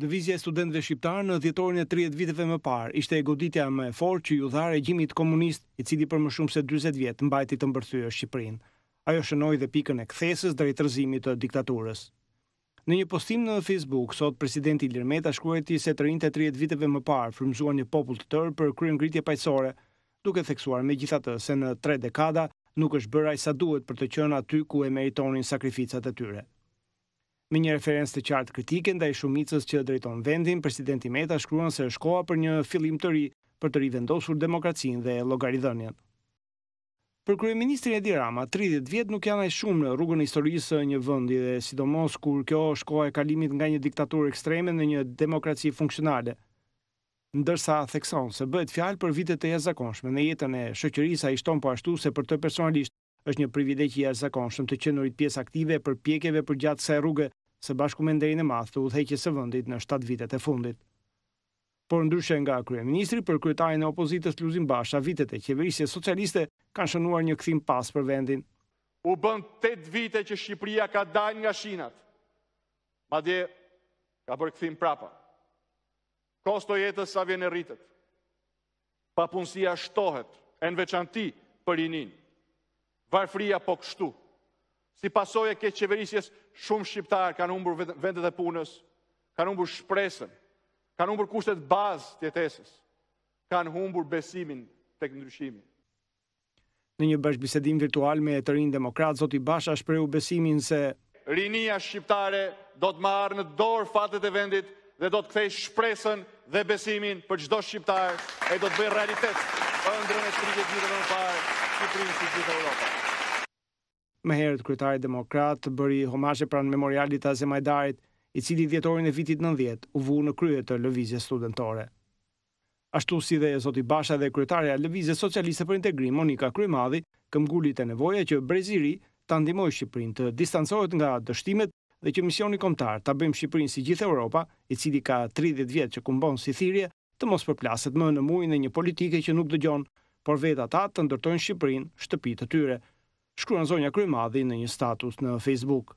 Lëvizja e studentëve shqiptarë në dhjetorin e tridhjetë viteve më parë ishte goditja më e fortë që iu dha regjimit komunist, i cili për më shumë se dyzet vjet mbajti të mbërthyer Shqipërinë. Ajo shënoi dhe pikën e kthesës drejt rrëzimit të diktaturës. Në një postim në Facebook sot, presidenti Ilir Meta shkruajti se të rinjtë e tridhjetë viteve më parë frymëzuan një popull të tërë për kryengritje paqësore, duke theksuar megjithatë se në tre dekada nuk është bërë aq sa duhet për të qenë aty ku e meritonin sakrificat e tyre. Me një referencë të qartë kritike ndaj shumicës që drejton vendin, Presidenti Meta shkruan se është koha për një fillim të ri për të rivendosur demokracinë dhe llogaridhënien. Për kryeministrin Edi Rama, tridhjetë vjet nuk janë aq shumë në rrugën e historisë së një vendi dhe sidomos kur kjo është koha e kalimit nga një diktaturë ekstreme në një demokraci funksionale. Ndërsa thekson se bëhet fjalë për vite të jashtëzakonshme në jetën e shoqërisë, ai shton po ashtu se për të personalisht, Është një privilegj i jashtëzakonshëm të qenurit pjesë aktive e përpjekjeve përgjatë kësaj rruge, së bashku me nderin e madh të udhëheqjes së vendit në shtatë vitet e fundit. Por ndryshe nga kryeministri, për kryetarin e opozitës Lulzim Basha vitet e qeverisjes socialiste kanë shënuar një kthim pas për vendin. U bënë tetë vite që Shqipëria ka dalë nga shinat. Madje ka bërë kthim prapa. Kostoja e jetës sa vjen e rritet. Papunësia shtohet, e në veçanti për rininë. Varfëria po kështu. Si pasojë e keqqeverisjes, shumë shqiptarë kanë humbur vendet e punës, kanë humbur shpresën, kanë humbur kushtet bazë të jetesës, kanë humbur besimin tek ndryshimi. Në një bashkëbisedim virtual me të rinjtë demokratë, zoti Basha shprehu besimin se rinia shqiptare do të marrë në dorë fatet e vendit dhe do të kthejë shpresën dhe besimin për çdo shqiptar e do të bëjë realitet ëndrrën e tridhjetë viteve më parë, Shqipërinë si gjithë Europa. Më herët kryetari demokrat bëri homazhe pranë memorialit të Azem Hajdarit, i cili dhjetorin e vitit nëntëdhjetë u vu në krye të Lëvizjes Studentore. Ashtu si dhe zoti Basha dhe kryetarja e Lëvizjes Socialiste për Integrim, Monika Kryemadhi, këmbguli te nevoja që brezi i ri ta ndihmojë Shqipërinë të distancohet nga dështimet dhe që misioni kombëtar ta bëjmë Shqipërinë si gjithë Europa, i cili ka tridhjetë vjet që kumbon si thirrje, të mos përplaset më në murin e një politike që nuk dëgjon, por vetë ata të ndërtojnë Shqipërinë shtëpi të tyre, shkruan zonja Kryemadhi në një status në Facebook.